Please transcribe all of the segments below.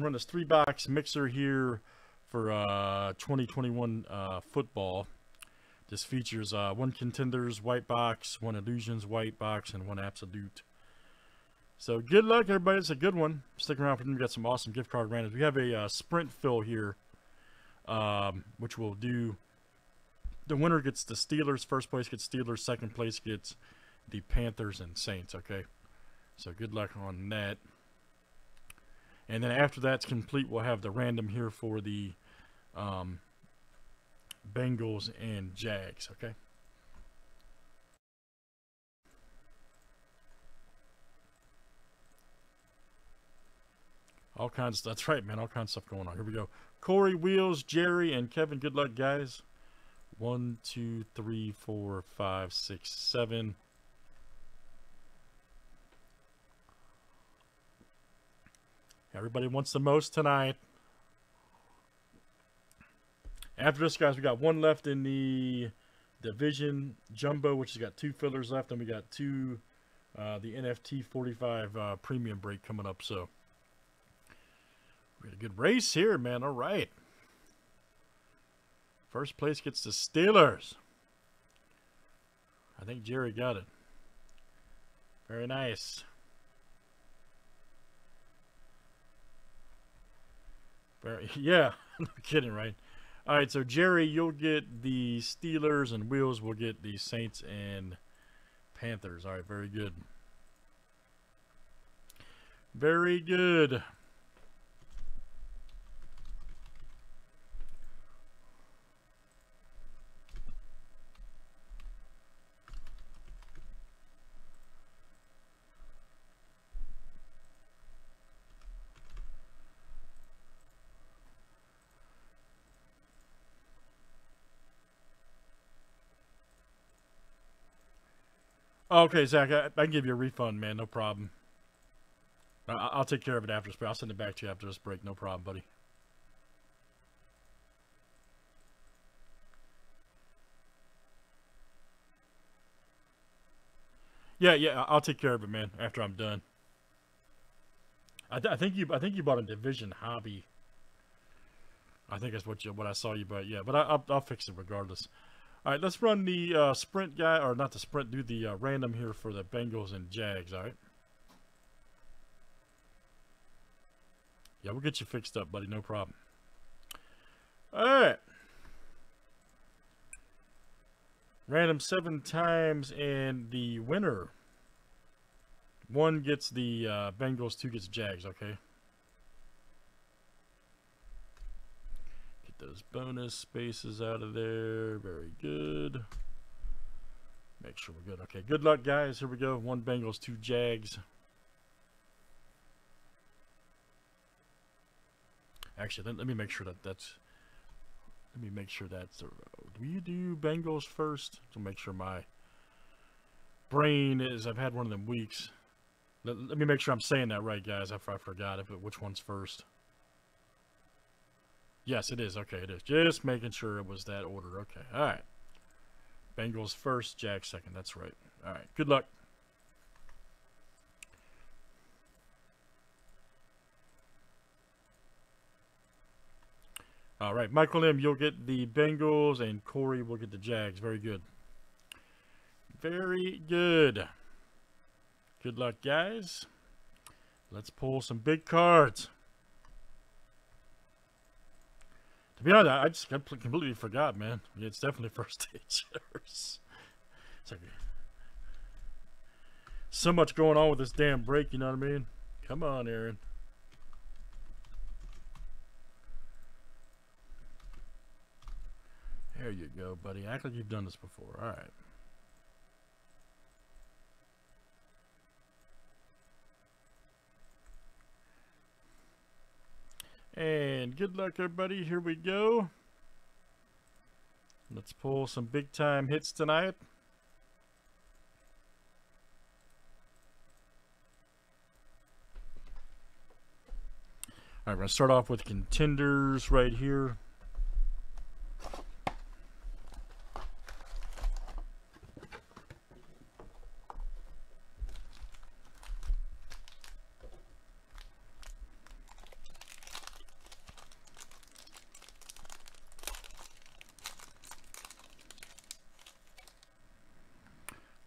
run this three box mixer here for uh, 2021 uh, football. This features uh, one contenders white box, one illusions white box, and one absolute. So good luck, everybody. It's a good one. Stick around for them. We got some awesome gift card randoms. We have a uh, sprint fill here, um, which will do. The winner gets the Steelers. First place gets Steelers. Second place gets the Panthers and Saints. Okay, so good luck on that. And then after that's complete, we'll have the random here for the um, Bengals and Jags. Okay. All kinds. Of, that's right, man. All kinds of stuff going on. Here we go. Corey, Wheels, Jerry, and Kevin. Good luck, guys. One, two, three, four, five, six, seven. Everybody wants the most tonight. After this, guys, we got one left in the division jumbo, which has got two fillers left, and we got two uh, the NFT 45 uh, premium break coming up. So we got a good race here, man. All right. First place gets the Steelers. I think Jerry got it. Very nice. Very, yeah, no kidding, right? All right, so Jerry, you'll get the Steelers, and Wheels will get the Saints and Panthers. All right, very good. Very good. Okay, Zach, I, I, can give you a refund, man. No problem. I, will take care of it after this break. I'll send it back to you after this break. No problem, buddy. Yeah, yeah, I'll take care of it, man. After I'm done. I, th I think you, I think you bought a division hobby. I think that's what you, what I saw you buy. Yeah, but I, will I'll fix it regardless. All right, let's run the uh, sprint guy, or not the sprint, do the uh, random here for the Bengals and Jags, all right? Yeah, we'll get you fixed up, buddy, no problem. All right. Random seven times, and the winner. One gets the uh, Bengals, two gets Jags, okay? Those bonus spaces out of there. Very good. Make sure we're good. Okay, good luck, guys. Here we go. One Bengals, two Jags. Actually, let, let me make sure that that's... Let me make sure that's... The, do you do Bengals first? To make sure my brain is... I've had one of them weeks. Let, let me make sure I'm saying that right, guys. I, I forgot if which one's first. Yes, it is. Okay, it is. Just making sure it was that order. Okay. All right. Bengals first, Jack second. That's right. All right. Good luck. All right. Michael M., you'll get the Bengals, and Corey will get the Jags. Very good. Very good. Good luck, guys. Let's pull some big cards. To be honest, I just completely forgot, man. It's definitely first stage It's like so much going on with this damn break, you know what I mean? Come on, Aaron. There you go, buddy. Act like you've done this before. All right. And good luck, everybody. Here we go. Let's pull some big time hits tonight. All right, we're going to start off with contenders right here.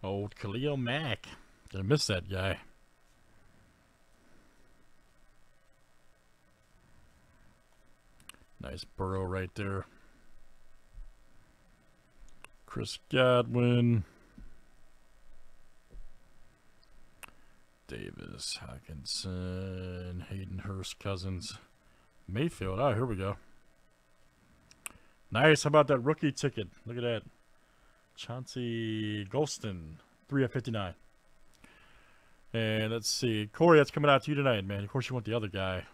Old Mack. Gonna miss that guy. Nice Burrow right there. Chris Godwin. Davis, Hockenson, Hayden Hurst, Cousins, Mayfield. Oh, here we go. Nice. How about that rookie ticket? Look at that. Chauncey Golston, 3 of 59. And let's see. Corey, that's coming out to you tonight, man. Of course, you want the other guy.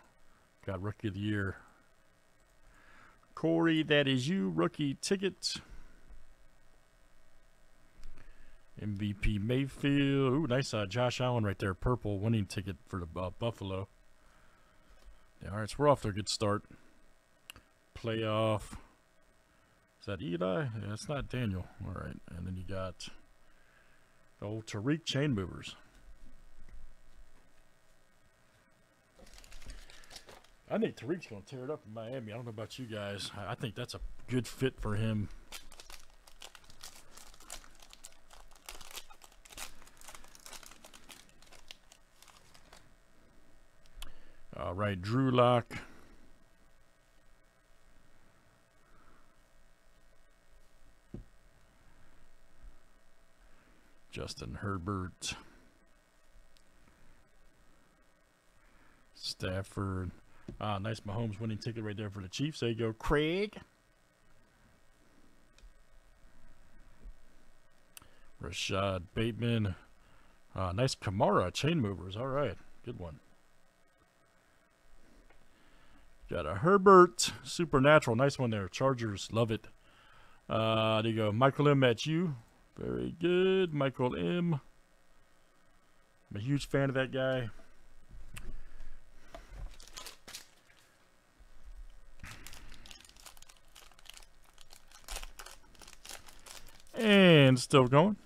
Got Rookie of the Year. Corey, that is you. Rookie ticket. MVP Mayfield. Ooh, nice uh, Josh Allen right there. Purple winning ticket for the uh, Buffalo. Yeah, all right, so we're off to a good start. Playoff. Is that Eli? Yeah, it's not Daniel. All right, and then you got old Tyreek chain movers. I think Tyreek's going to tear it up in Miami. I don't know about you guys. I think that's a good fit for him. All right, Drew Lock. Justin Herbert. Stafford. Ah, nice Mahomes winning ticket right there for the Chiefs. There you go, Craig. Rashod Bateman. Ah, nice Kamara chain movers. All right, good one. Got a Herbert Supernatural. Nice one there. Chargers. Love it. Uh, there you go. Michael M. at you. Very good. Michael M. I'm a huge fan of that guy. And still going.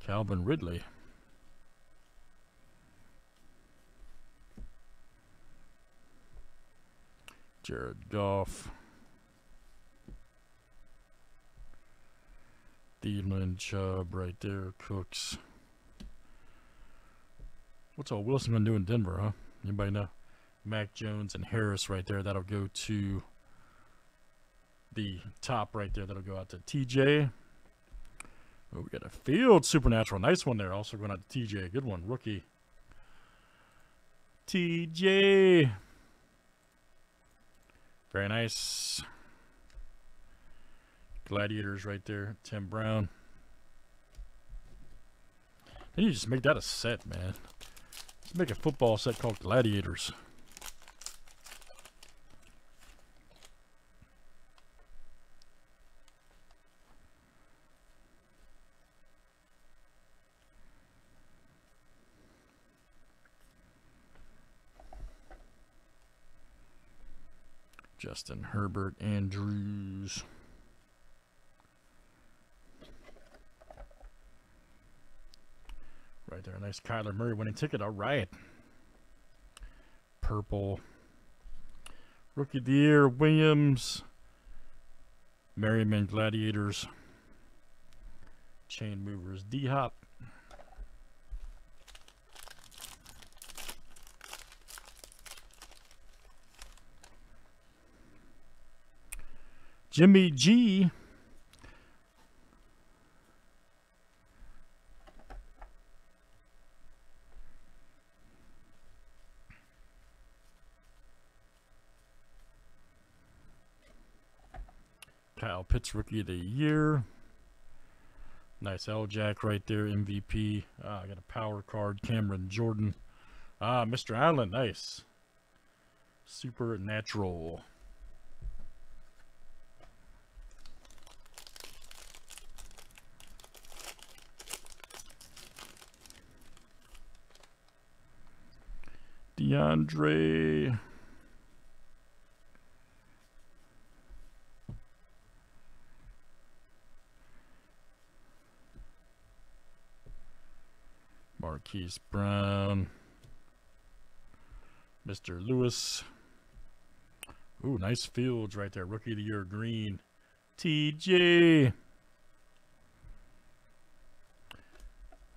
Calvin Ridley. Jared Goff. Thielen, Chubb right there, Cooks. What's all Wilson gonna do in Denver, huh? Anybody know? Mac Jones and Harris right there. That'll go to the top right there. That'll go out to TJ. Oh, we got a field supernatural. Nice one there. Also going out to TJ. Good one. Rookie. TJ. Very nice. Gladiators right there. Tim Brown. Then you just make that a set, man. Let's make a football set called Gladiators. Justin Herbert Andrews. Right there, nice Kyler Murray winning ticket. All right. Purple. Rookie of the Year, Williams. Merriman Gladiators. Chain Movers, D-Hop. Jimmy G. Kyle Pitts Rookie of the Year. Nice L Jack right there, MVP. Ah, I got a power card, Cameron Jordan. Ah, Mr. Allen, nice. Supernatural. DeAndre. Marquise Brown. Mr. Lewis. Ooh, nice fields right there. Rookie of the Year, green. TJ.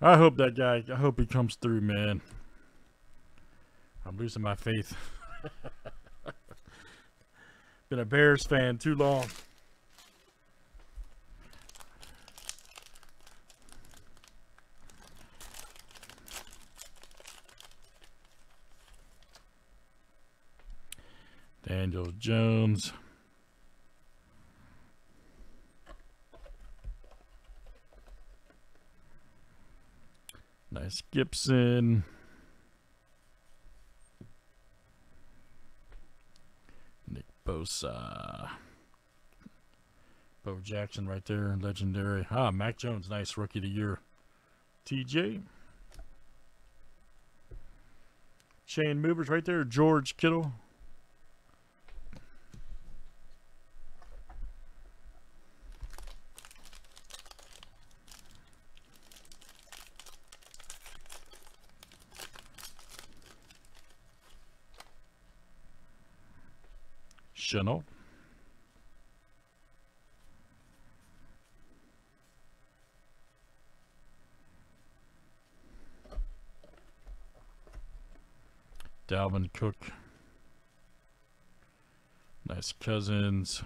I hope that guy, I hope he comes through, man. I'm losing my faith. Been a Bears fan too long. Daniel Jones. Nice Gibson. Nick Bosa. Bo Jackson right there, legendary. Ah, Mac Jones, nice rookie of the year. TJ. Chain movers right there, George Kittle. Chanel. Dalvin Cook. Nice cousins.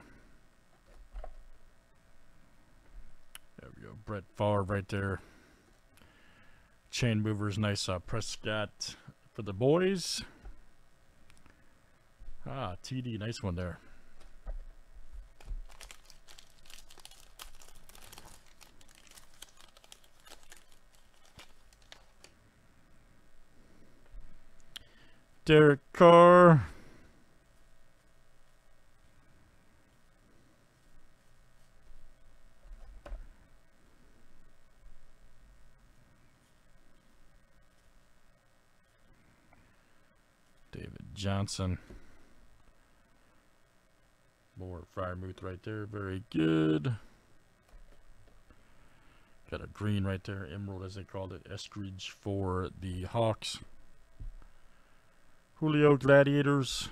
There we go. Brett Favre right there. Chain movers. Nice uh, Prescott for the boys. Ah, TD. Nice one there. Derek Carr. David Johnson. More Freiermuth right there. Very good. Got a green right there. Emerald, as they called it. Eskridge for the Hawks. Julio Gladiators.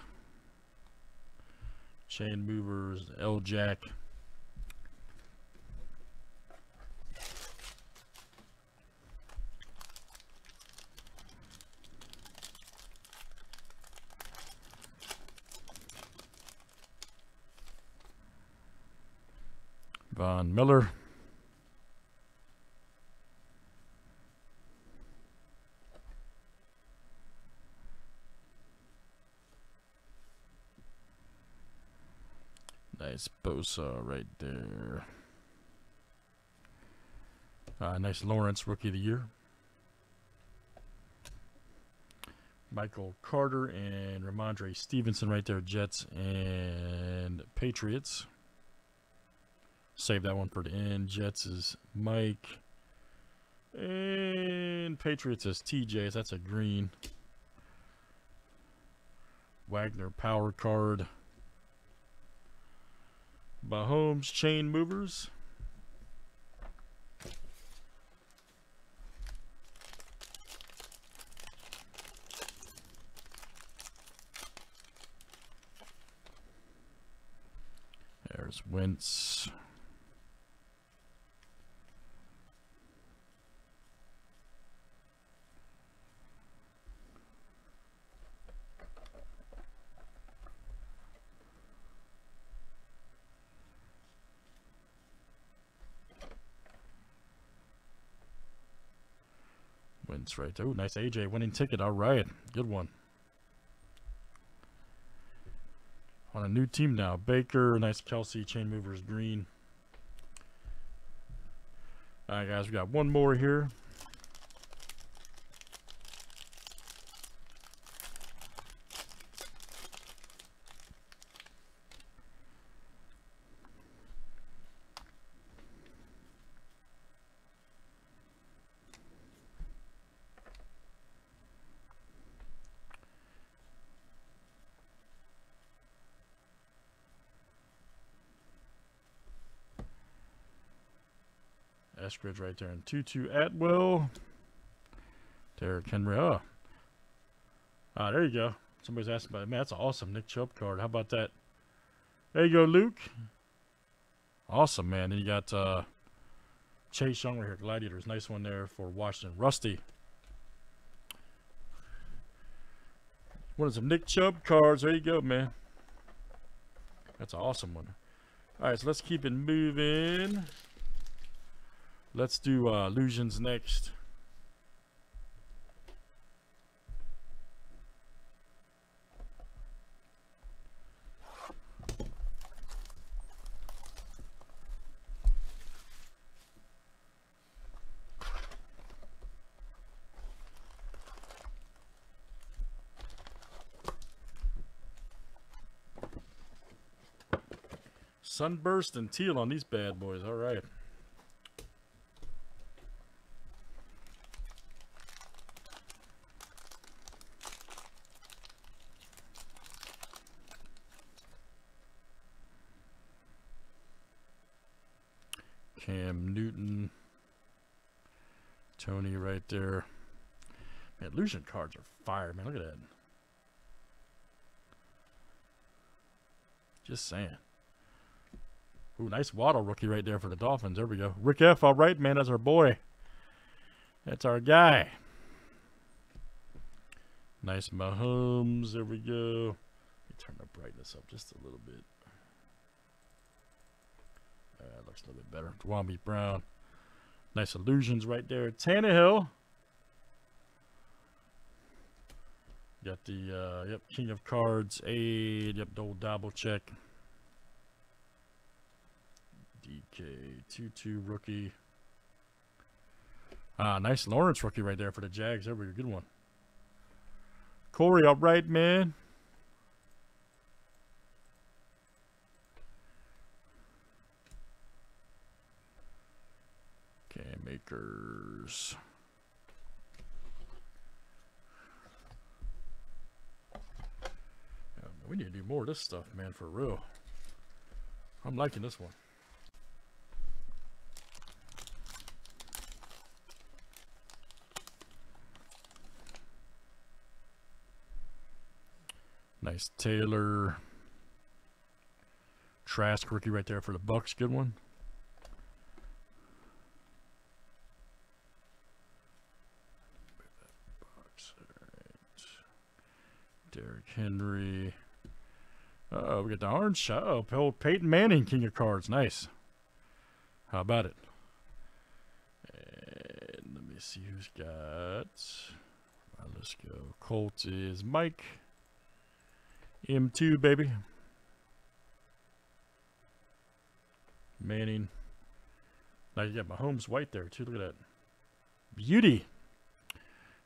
Chain Movers. L Von Miller. Nice Bosa right there. Uh, nice Lawrence, Rookie of the Year. Michael Carter and Rhamondre Stevenson right there, Jets and Patriots. Save that one for the end. Jets is Mike. And Patriots is TJ. That's a green. Wagner power card. Mahomes chain movers. There's Wentz. Right. Oh, nice AJ winning ticket. All right. Good one. On a new team now. Baker, nice Kelsey, chain movers green. All right, guys, we got one more here. Eskridge right there. And Tutu Atwell. Derrick Henry. Oh. Ah, there you go. Somebody's asking about it. Man, that's an awesome Nick Chubb card. How about that? There you go, Luke. Awesome, man. Then you got uh, Chase Young right here, Gladiators. Nice one there for Washington. Rusty. One of some Nick Chubb cards. There you go, man. That's an awesome one. All right, so let's keep it moving. Let's do uh, illusions next. Sunburst and teal on these bad boys. All right. Cam Newton. Toney right there. Man, illusion cards are fire, man. Look at that. Just saying. Ooh, nice Waddle rookie right there for the Dolphins. There we go. Rick F. All right, man. That's our boy. That's our guy. Nice Mahomes. There we go. Let me turn the brightness up just a little bit. Uh, looks a little bit better. Dyami Brown. Nice illusions right there. Tannehill. Got the, uh, yep, King of Cards, aid, yep, double double check. DK 2-2 rookie. Ah, nice Lawrence rookie right there for the Jags. There we go. Good one. Corey, all right, man. Okay, makers. We need to do more of this stuff, man, for real. I'm liking this one. Nice Taylor. Trask rookie right there for the Bucs. Good one. Derrick Henry. Uh we got the orange shot. Oh, Peyton Manning, King of Cards. Nice. How about it? And let me see who's got. Right, let's go. Colt is Mike. M2, baby. Manning. Now you got Mahomes white there, too. Look at that. Beauty.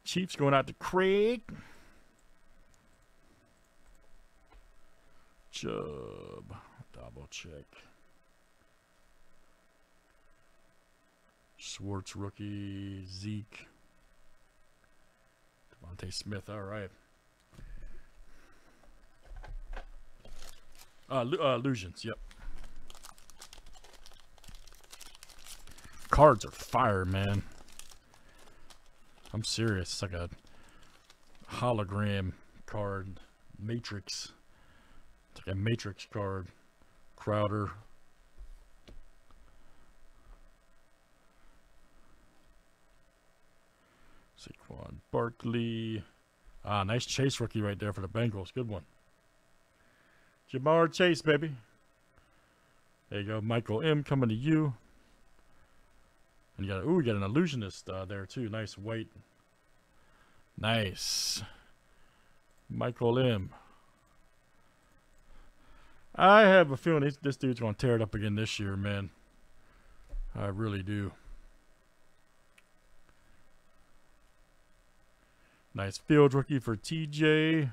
Chiefs going out to Craig. Chubb. Double check. Schwartz rookie. Zeke. DeVonta Smith. All right. Uh, uh, illusions, yep. Cards are fire, man. I'm serious. It's like a hologram card. Matrix. Like a Matrix card. Crowder. Saquon Barkley. Ah, nice chase rookie right there for the Bengals. Good one. Ja'Marr Chase, baby. There you go. Michael M. coming to you. And you got, ooh, you got an illusionist uh, there too. Nice white. Nice. Michael M. I have a feeling this, this dude's going to tear it up again this year, man. I really do. Nice field rookie for TJ.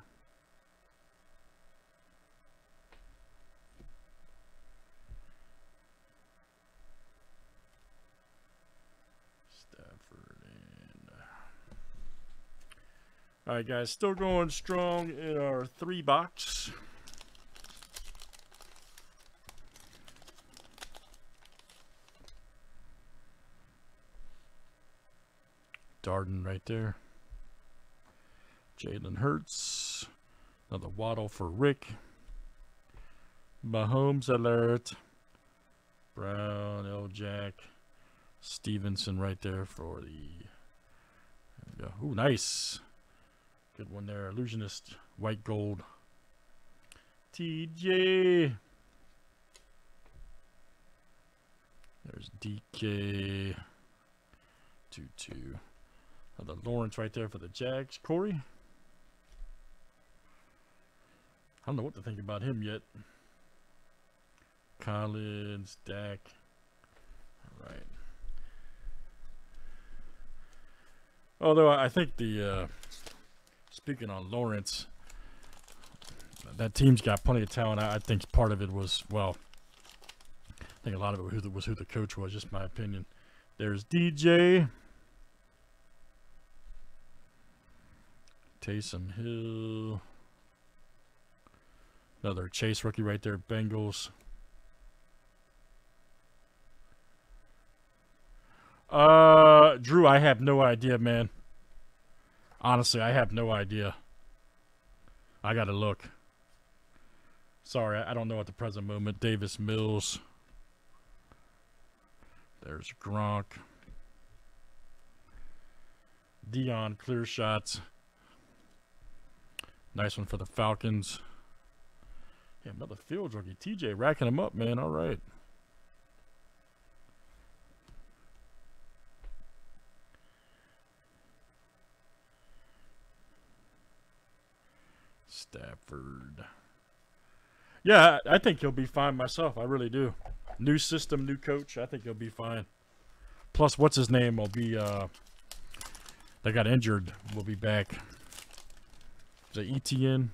Stafford. All right, guys, still going strong in our three box. Darden right there. Jalen Hurts. Another Waddle for Rick. Mahomes alert. Brown, L. Jack. Stevenson right there for the. There Ooh, nice. Good one there. Illusionist, white gold. TJ. There's DK. 2 2. The Lawrence right there for the Jags. Corey. I don't know what to think about him yet. Collins, Dak. All right. Although I think the uh, speaking on Lawrence, that team's got plenty of talent. I, think part of it was well. I think a lot of it was who the, was who the coach was. Just my opinion. There's DJ. Taysom Hill. Another Chase rookie right there. Bengals. Uh, Drew, I have no idea, man. Honestly, I have no idea. I gotta look. Sorry, I don't know at the present moment. Davis Mills. There's Gronk. Dion clear shots. Nice one for the Falcons. Yeah, another field rookie. TJ racking him up, man. All right. Stafford. Yeah, I think he'll be fine myself. I really do. New system, new coach. I think he'll be fine. Plus, what's his name will be, uh, that got injured will be back. The Etienne.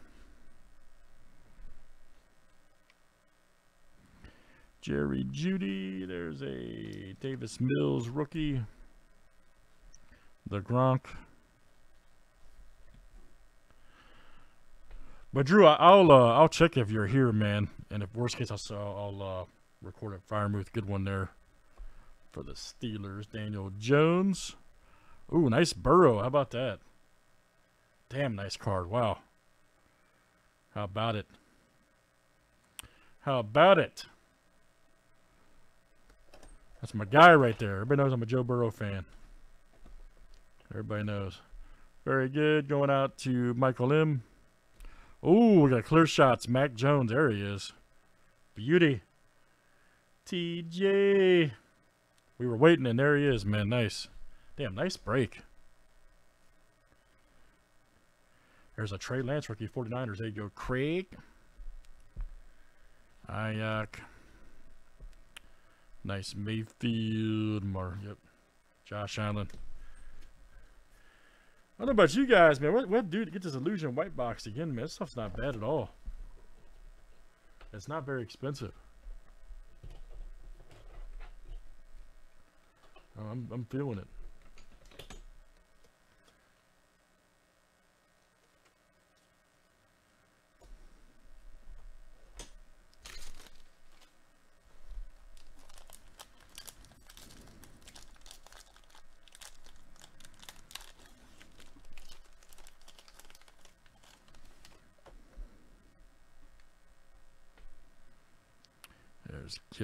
Jerry Jeudy. There's a Davis Mills rookie. The Gronk. But Drew, I'll uh, I'll check if you're here, man. And if worst case, I'll I'll uh, record at Freiermuth. Good one there for the Steelers. Daniel Jones. Ooh, nice Burrow. How about that? Damn nice card. Wow. How about it? How about it? That's my guy right there. Everybody knows I'm a Joe Burrow fan. Everybody knows. Very good. Going out to Michael M. Oh, we got clear shots. Mac Jones. There he is. Beauty. TJ. We were waiting, and there he is, man. Nice. Damn, nice break. There's a Trey Lance rookie, 49ers. There you go. Craig. Ayak. Nice Mayfield. Mar yep. Josh Allen. I don't know about you guys, man. What, what dude get this illusion white box again, man? This stuff's not bad at all. It's not very expensive. Oh, I'm I'm feeling it.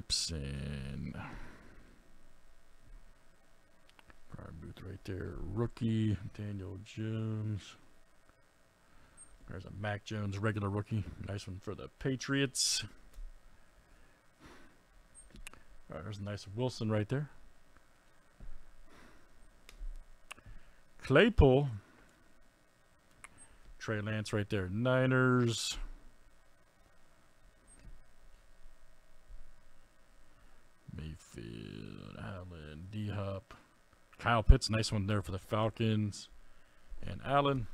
Gibson. Prime booth right there. Rookie, Daniel Jones. There's a Mac Jones regular rookie. Nice one for the Patriots. All right, there's a nice Wilson right there. Claypool. Trey Lance right there. Niners. Allen, D Hop, Kyle Pitts, nice one there for the Falcons, and Allen.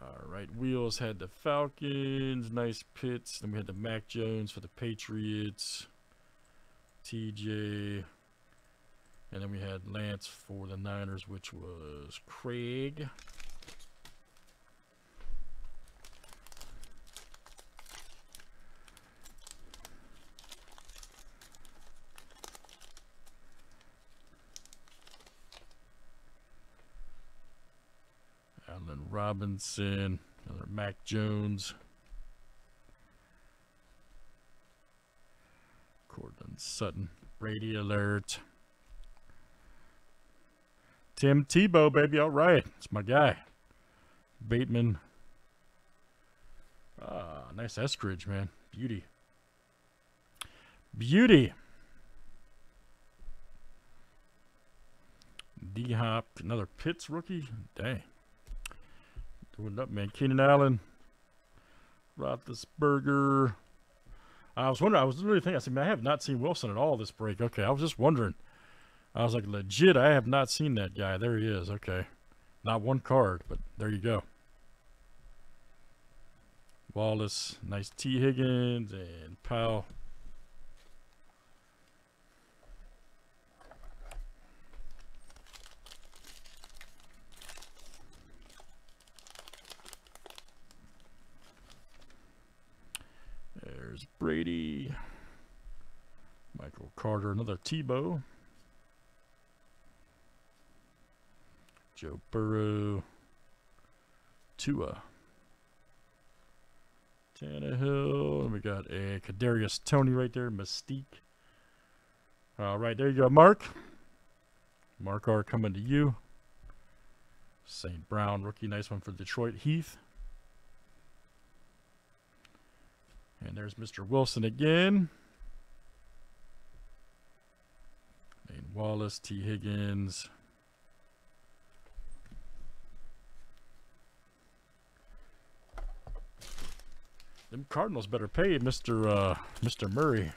All right, Wheels had the Falcons, nice Pitts. Then we had the Mac Jones for the Patriots, TJ, and then we had Lance for the Niners, which was Craig. Robinson, another Mac Jones. Courtland Sutton. Brady alert. Tim Tebow, baby. All right. It's my guy. Bateman. Ah, nice Eskridge, man. Beauty. Beauty. D Hop, another Pitts rookie. Dang. Doing up, man. Keenan Allen. Roethlisberger. I was wondering, I was really thinking, I said, man, I have not seen Wilson at all this break. Okay, I was just wondering. I was like, legit, I have not seen that guy. There he is. Okay. Not one card, but there you go. Wallace, nice T. Higgins, and Powell. There's Brady. Michael Carter, another Tebow. Joe Burrow. Tua. Tannehill. And we got a Kadarius Toney right there. Mystique. All right, there you go, Mark. Mark R coming to you. St. Brown, rookie, nice one for Detroit. Heath. And there's Mr. Wilson again. And Wallace, T. Higgins. Them Cardinals better pay Mr. Uh, Mr. Murray.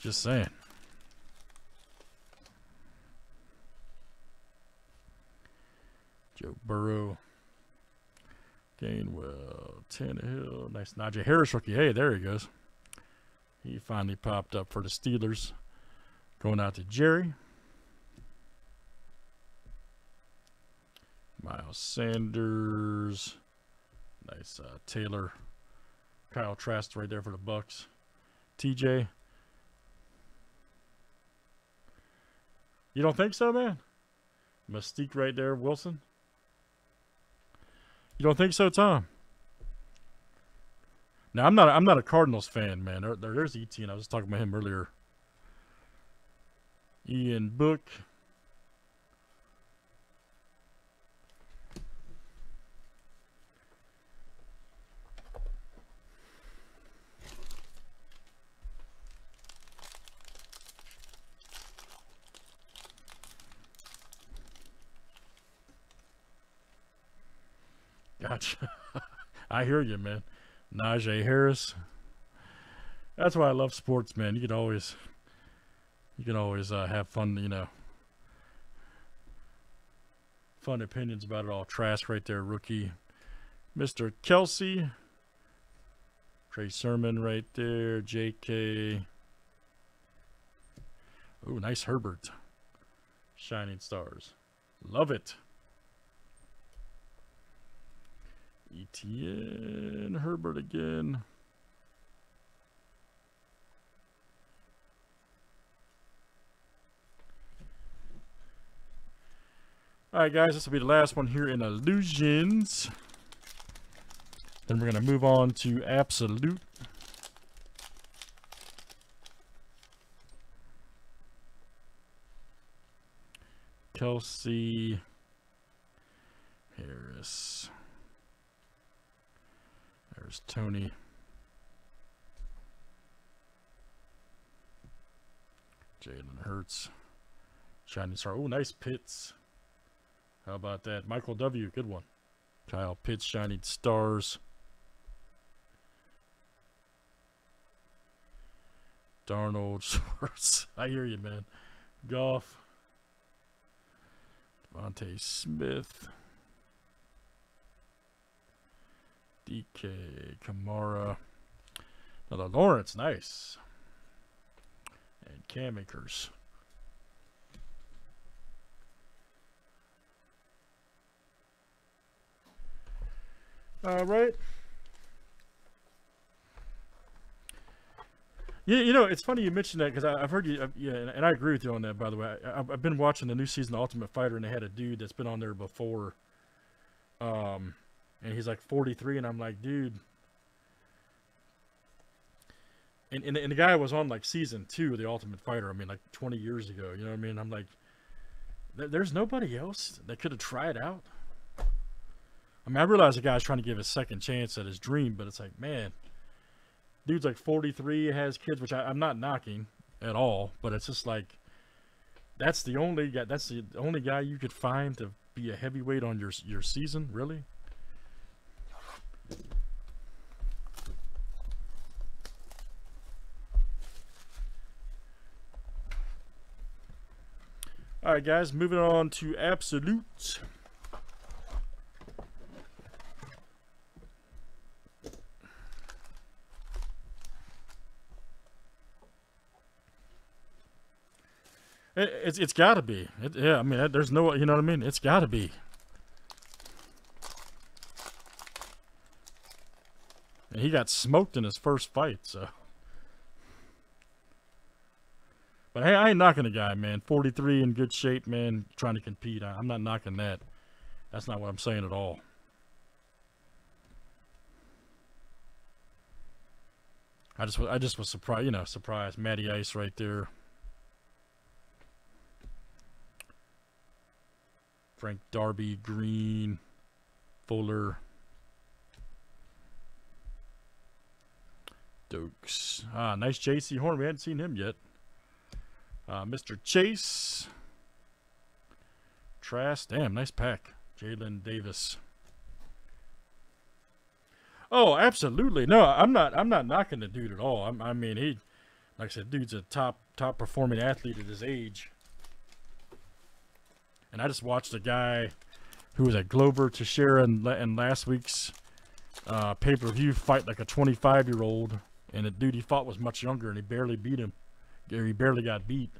Just saying. Joe Burrow. Gainwell. Tannehill. Nice Najee Harris rookie. Hey, there he goes. He finally popped up for the Steelers. Going out to Jerry. Miles Sanders. Nice uh, Taylor. Kyle Trask right there for the Bucs. TJ. You don't think so, man? Mystique right there, Wilson. You don't think so, Tom? Now I'm not I'm not a Cardinals fan, man. There, there's ET, and I was talking about him earlier. Ian Book. Gotcha. I hear you, man. Najee Harris. That's why I love sports, man. You can always, you can always uh, have fun, you know, fun opinions about it all. Trask right there, rookie. Mr. Kelsey. Trey Sermon right there. J.K. Oh, nice Herbert. Shining Stars. Love it. Etienne Herbert again. All right, guys, this will be the last one here in Illusions. Then we're going to move on to Absolute. Kelsey Harris. There's Toney. Jalen Hurts. Shining Star. Oh, nice Pitts. How about that? Michael W. Good one. Kyle Pitts, Shining Stars. Darnold Schwartz. I hear you, man. Goff. DeVonta Smith. DK, Kamara. Another Lawrence, nice. And Cam Akers. All right. Yeah, you know, it's funny you mentioned that because I've heard you, uh, yeah, and, and, I agree with you on that, by the way. I, have been watching the new season of Ultimate Fighter, and they had a dude that's been on there before. Um, and he's like 43 and i'm like dude and, and and the guy was on like season two of the Ultimate Fighter. I mean, like 20 years ago. You know what I mean? I'm like, there's nobody else that could have tried out. I mean, I realize the guy's trying to give a second chance at his dream, but it's like, man, dude's like 43, has kids, which I, I'm not knocking at all, but it's just like, that's the only guy. That's the only guy you could find to be a heavyweight on your your season, really. All right, guys, moving on to absolutes. It, it's it's got to be. It, yeah, I mean, there's no, you know what I mean. It's got to be. And he got smoked in his first fight, so. But hey, I ain't knocking the guy, man. 43 in good shape, man, trying to compete. I, I'm not knocking that. That's not what I'm saying at all. I just, I just was surprised, you know, surprised. Matty Ice right there. Frank Darby, Green, Fuller, Dokes. Ah, nice Jaycee Horn. We hadn't seen him yet. Uh, Mr. Chase. Trask. Damn, nice pack. Jalen Davis. Oh, absolutely. No, I'm not. I'm not knocking the dude at all. I'm, I mean, he, like I said, dude's a top top performing athlete at his age. And I just watched a guy who was at Glover Teixeira in, in last week's uh, pay per view fight like a 25 year old, and the dude he fought was much younger, and he barely beat him. He barely got beat.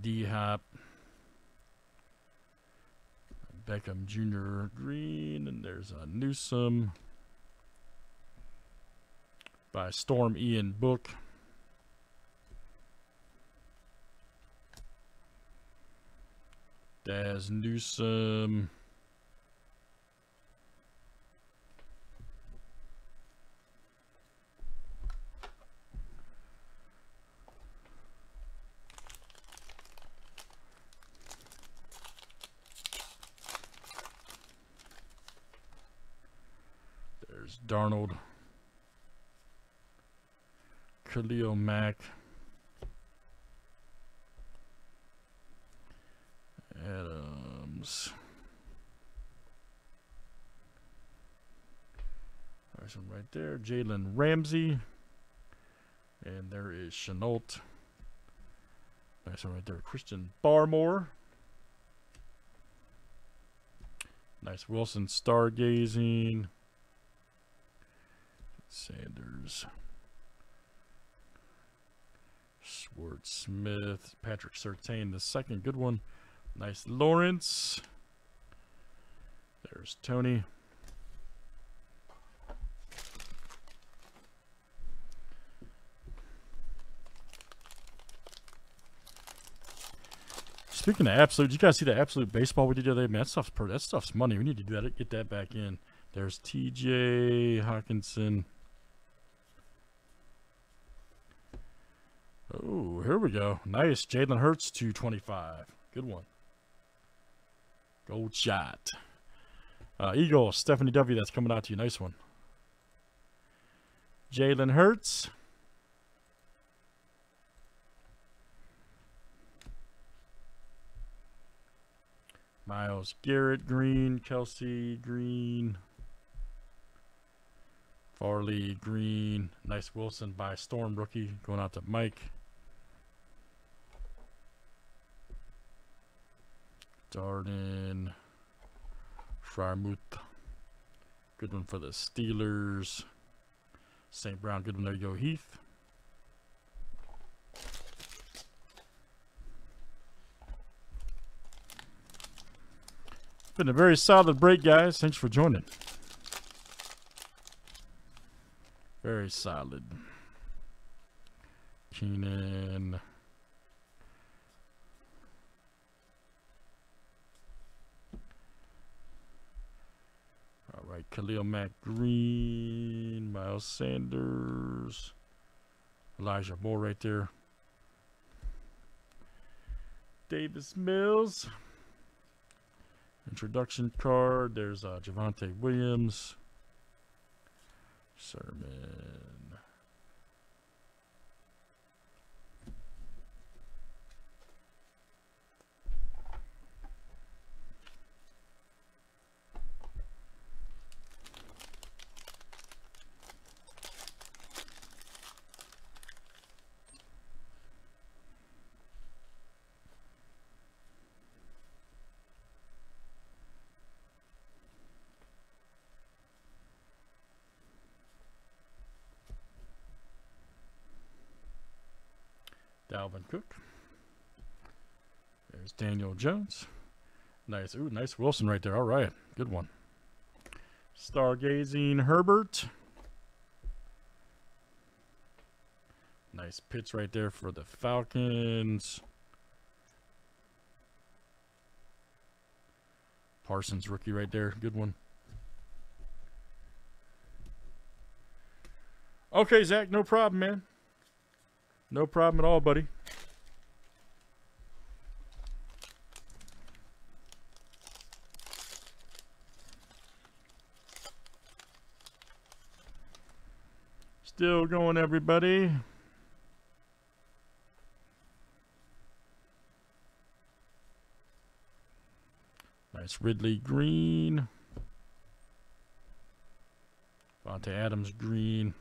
D Hop, Beckham Jr. Green, and there's a Newsome by Storm Ian Book. Dazz Newsome. There's Darnold. Khalil Mack. Adams. There's one right there. Jalen Ramsey. And there is Chenault. Nice one right there. Christian Barmore. Nice Wilson stargazing. Sanders. Schwartz Smith. Patrick Surtain, the second good one. Nice Lawrence. There's Toney. Speaking of absolute, you guys see the absolute baseball we did the other day? Man, that stuff's that stuff's money. We need to do that. Get that back in. There's T.J. Hockenson. Oh, here we go. Nice. Jalen Hurts, 225. Good one. Gold shot. Uh, Eagle, Stephanie W. That's coming out to you. Nice one. Jalen Hurts. Myles Garrett, Green. Kelce, Green. Farley, Green. Nice Wilson by Storm rookie. Going out to Mike. Darden. Freiermuth. Good one for the Steelers. St. Brown. Good one. There go, Heath. Been a very solid break, guys. Thanks for joining. Very solid. Keenan. Khalil Mack Green, Miles Sanders, Elijah Moore right there. Davis Mills. Introduction card. There's uh, Javonte Williams. Sermon. Dalvin Cook. There's Daniel Jones. Nice. Ooh, nice Wilson right there. All right. Good one. Stargazing Herbert. Nice pitch right there for the Falcons. Parsons rookie right there. Good one. Okay, Zach, no problem, man. No problem at all, buddy. Still going, everybody. Nice Ridley green. Vontae Adams green.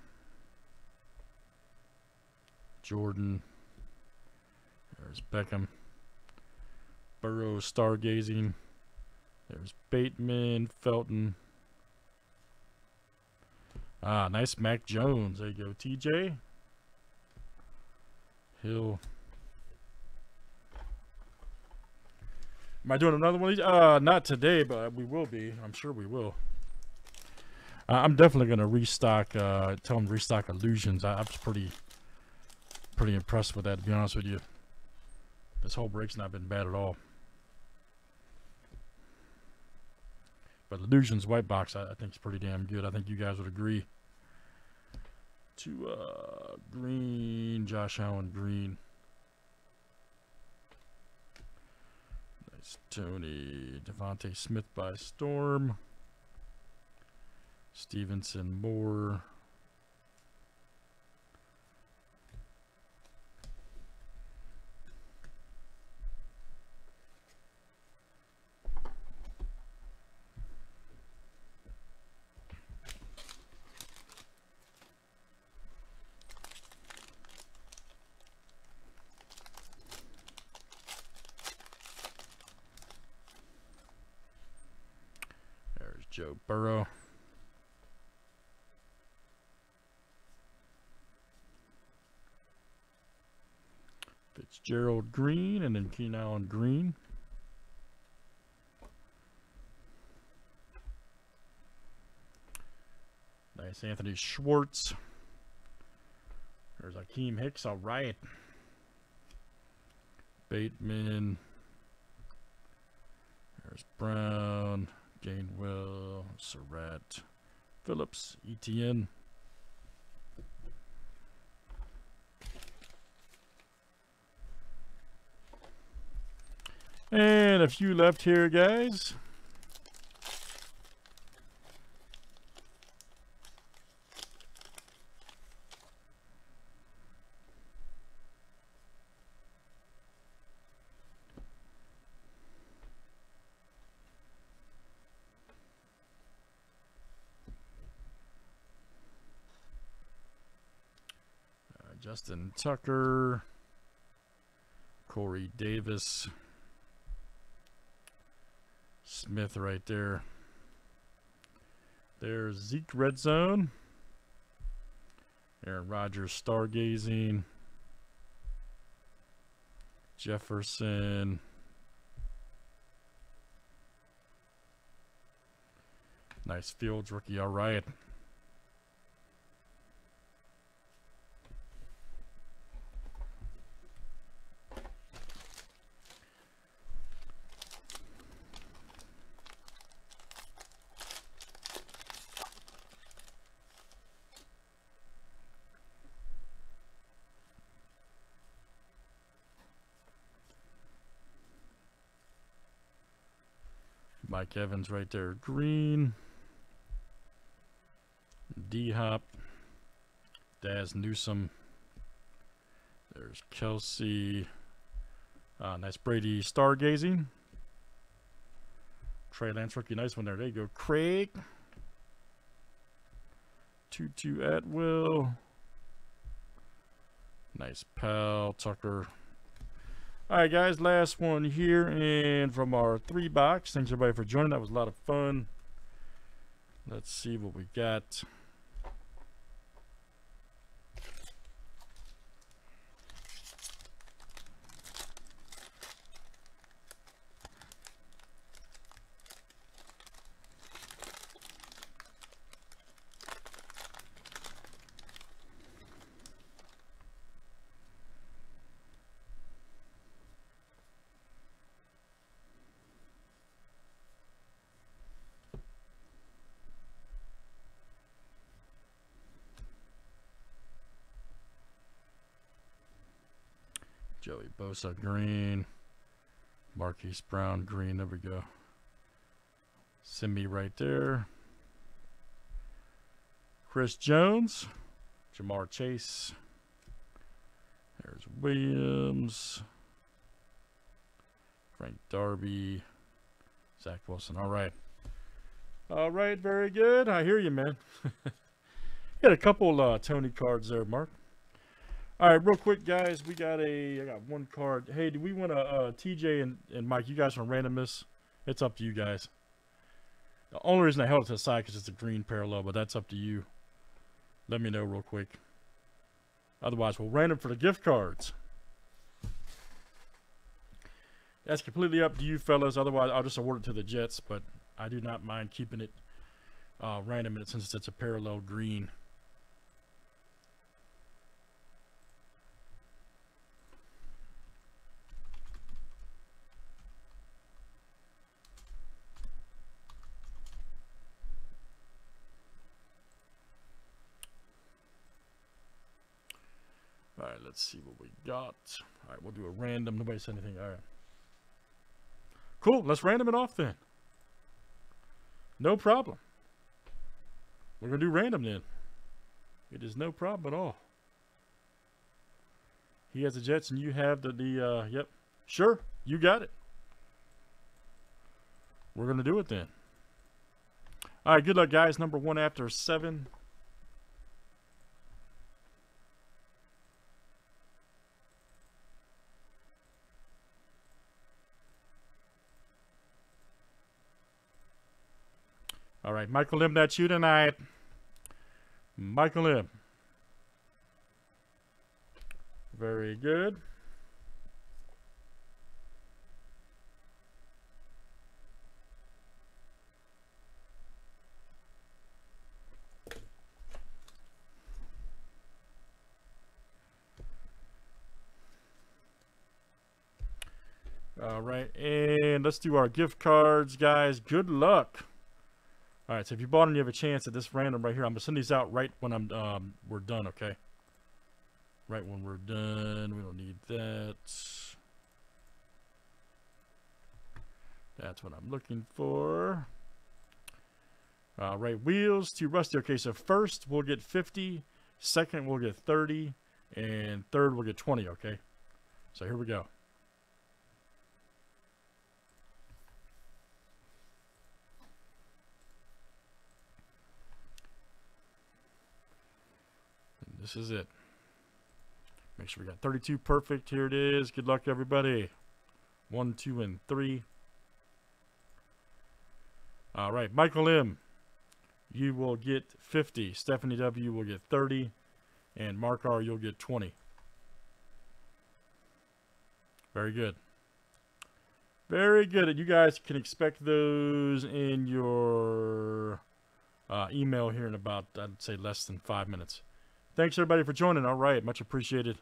Jordan. There's Beckham. Burrows stargazing. There's Bateman, Felton. Ah, nice Mac Jones. There you go, TJ. Hill. Am I doing another one of these? Uh, not today, but we will be. I'm sure we will. Uh, I'm definitely going to restock, uh, tell them restock Illusions. I, I was pretty pretty impressed with that, to be honest with you. This whole break's not been bad at all. But Illusions White Box, I, I think is pretty damn good. I think you guys would agree. To uh, Green, Josh Allen Green. Nice Toney, DeVonta Smith by Storm. Stevenson Moore. Joe Burrow. Fitzgerald Green and then Keenan Allen Green. Nice Anthony Schwartz. There's Akiem Hicks. All right. Bateman. There's Brown. Gainwell, Surratt, Phillips, Etienne. And a few left here, guys. Justin Tucker, Corey Davis, Smith right there. There's Zeke Red Zone. Aaron Rodgers stargazing. Jefferson. Nice Fields rookie, all right. Mike Evans right there, green. D Hop. Dazz Newsome. There's Kelce. Uh, nice Brady stargazing. Trey Lance rookie, nice one there. There you go. Craig. Tutu Atwell. Nice pal. Tucker. Alright guys, last one here and from our three box. Thanks everybody for joining. That was a lot of fun. Let's see what we got. Joey Bosa green. Marquise Brown green. There we go. Simi right there. Chris Jones. Ja'Marr Chase. There's Williams. Frank Darby. Zach Wilson. All right. All right. Very good. I hear you, man. Got a couple uh, Toney cards there, Mark. All right, real quick, guys. We got a. I got one card. Hey, do we want to? Uh, TJ and, and Mike, you guys from randomness. It's up to you guys. The only reason I held it to the side because it's a green parallel, but that's up to you. Let me know real quick. Otherwise, we'll random for the gift cards. That's completely up to you, fellas. Otherwise, I'll just award it to the Jets, but I do not mind keeping it uh, random since it's a parallel green. Let's see what we got. All right, we'll do a random. Nobody said anything. All right. Cool. Let's random it off then. No problem. We're going to do random then. It is no problem at all. He has the Jets and you have the, the uh, yep. Sure. You got it. We're going to do it then. All right, good luck, guys. Number one after seven. All right, Michael Lim, that's you tonight. Michael Lim. Very good. All right, and let's do our gift cards, guys. Good luck. All right, so if you bought them, you have a chance at this random right here. I'm gonna send these out right when I'm um, we're done. Okay. Right when we're done. We don't need that. That's what I'm looking for. All right, wheels to Rusty. Okay, so first we'll get 50, second we'll get 30, and third we'll get 20. Okay, so here we go. This is it. Make sure we got 32 perfect. Here it is. Good luck, everybody. One, two, and three. All right. Michael M. You will get 50. Stephanie W. will get 30. And Mark R. You'll get 20. Very good. Very good. You guys can expect those in your uh, email here in about, I'd say, less than five minutes. Thanks everybody for joining. All right, much appreciated.